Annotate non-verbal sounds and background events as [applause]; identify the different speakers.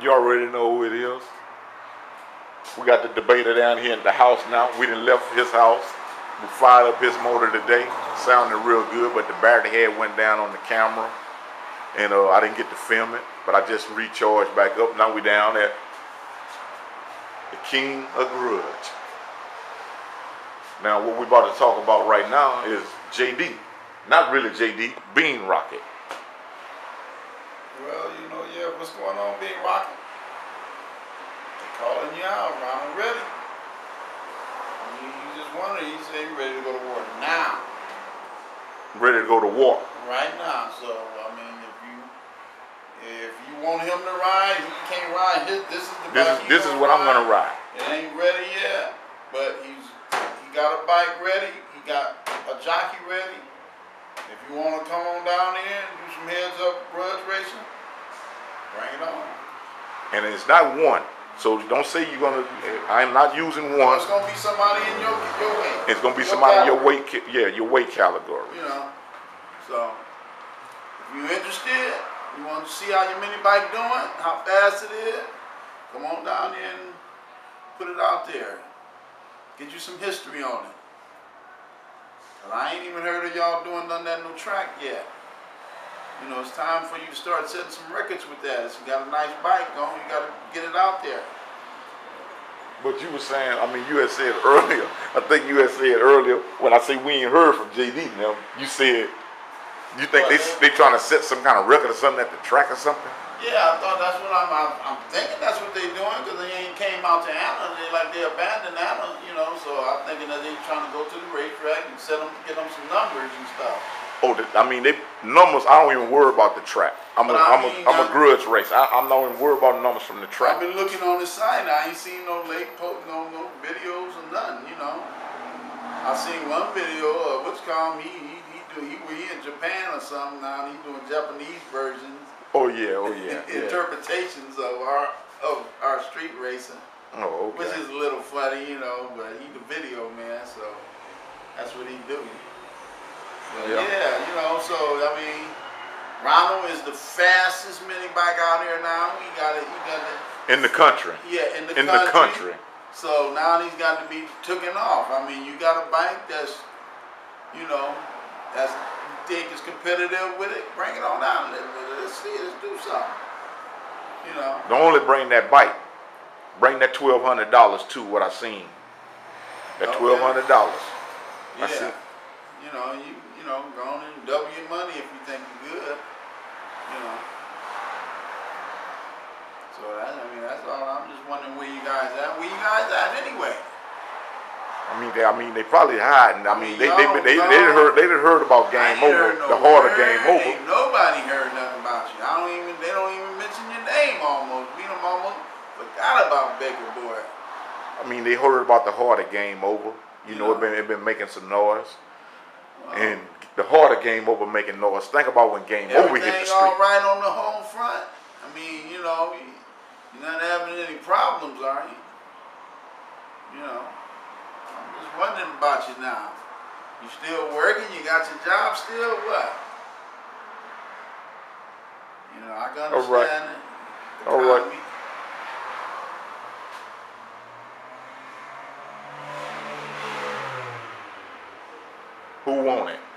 Speaker 1: You already know who it is. We got the debater down here in the house now. We done left his house. We fired up his motor today. Sounded real good, but the battery head went down on the camera. And uh, I didn't get to film it, but I just recharged back up. Now we down at the King of Grudge. Now what we about to talk about right now is JD. Not really JD, Bean Rocket.
Speaker 2: Well, you know, yeah, what's going on, Big Rocket? They're calling you out, Ronald ready. You, you just wonder, you say you ready to go to war now,
Speaker 1: Ready to go to war.
Speaker 2: right now. So, I mean, if you if you want him to ride, he can't ride. His, this is the
Speaker 1: This is
Speaker 2: bike
Speaker 1: this is what I'm gonna ride.
Speaker 2: It ain't ready yet, but he's he got a bike ready. He got a jockey ready. If you want to come on down here and do some heads up grudge racing, bring it on.
Speaker 1: And it's not one. So don't say you're gonna. I'm not using one.
Speaker 2: It's gonna be somebody in your your weight.
Speaker 1: It's gonna be
Speaker 2: Your
Speaker 1: somebody in your weight. Yeah, your weight category.
Speaker 2: You know. So if you're interested, you want to see how your mini bike doing, how fast it is, come on down here and put it out there. Get you some history on it. Cause I ain't even heard of y'all doing none of that no track yet. You know, it's time for you to start setting some records with that. If you got a nice bike going, you gotta get it out there.
Speaker 1: But you were saying, I mean, you had said [laughs] earlier. I think you had said earlier when I say we ain't heard from JD. Now you said you think they they trying to set some kind of record or something at the track or something.
Speaker 2: Yeah, I thought that's what I'm. I'm, I'm thinking that's what they're doing because they ain't came out to Anna. They like they abandoned Anna, you know. So I'm thinking that they're trying to go to the racetrack and set them, get them some numbers and stuff.
Speaker 1: Oh, I mean, they numbers. I don't even worry about the track. I'm a
Speaker 2: But I
Speaker 1: I'm a I'm a grudge race. I, I'm not even worried about the numbers from the track.
Speaker 2: I've been looking on the site. I ain't seen no late post, no no videos or nothing. You know, I seen one video of what's called he he he do he in Japan or something now. and He doing Japanese versions,
Speaker 1: Oh yeah, oh yeah, [laughs] yeah.
Speaker 2: interpretations of our of our street racing.
Speaker 1: Oh
Speaker 2: Which is a little funny, you know, but he the video man, so that's what he do. But
Speaker 1: Yeah.
Speaker 2: yeah. you know, so I mean, Ronald is the fastest mini bike out here now. He got it, he got it,
Speaker 1: In the country.
Speaker 2: yeah, in the
Speaker 1: In
Speaker 2: country.
Speaker 1: the country.
Speaker 2: So now he's got to be taken off. I mean, you got a bike that's, you know, that's you think is competitive with it. Bring it on down. Let, let's see, let's do something. You know.
Speaker 1: Don't only bring that bike. Bring that twelve hundred dollars to What I seen. That twelve hundred dollars. I
Speaker 2: Yeah. You know, you you know, go on and double your money if you think you're good. You know. So that, I mean, that's all. I'm just wondering where you guys at. Where you guys at anyway?
Speaker 1: I mean, they, I mean, they probably hiding. I mean, they they they, they, done heard they done heard about game over, the harder game over.
Speaker 2: Ain't nobody heard nothing about you. I don't even. They don't even mention your name almost. We done almost forgot about Baker Boy.
Speaker 1: I mean, they heard about the harder game over. You know, it been it been making some noise, and the harder game over making noise. Think about when game over hit the
Speaker 2: all
Speaker 1: street.
Speaker 2: right on the home front. I mean, you know, you- you're not having any problems, are you? You know, I'm just wondering about you now. You still working? You got your job still? What? You know, I can understand it.
Speaker 1: All right.
Speaker 2: Who want it?